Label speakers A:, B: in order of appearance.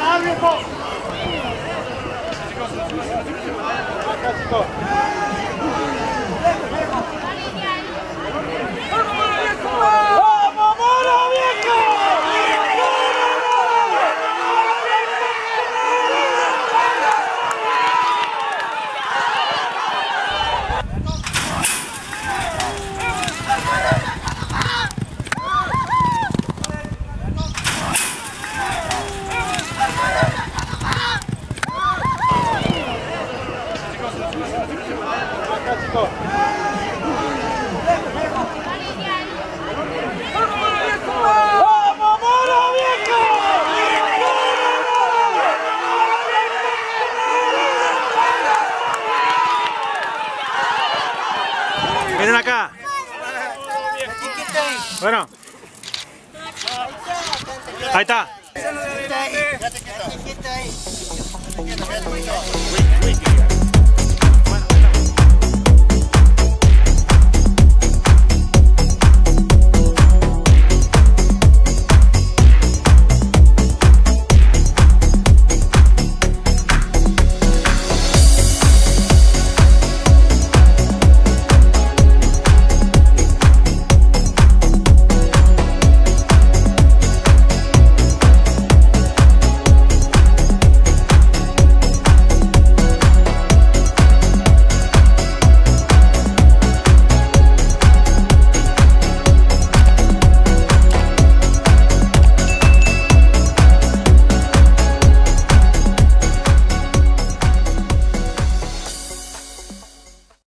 A: abre, pô! Marco. acá. Bueno. Ahí está.